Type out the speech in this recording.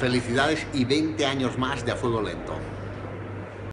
Felicidades y 20 años más de A Fuego Lento.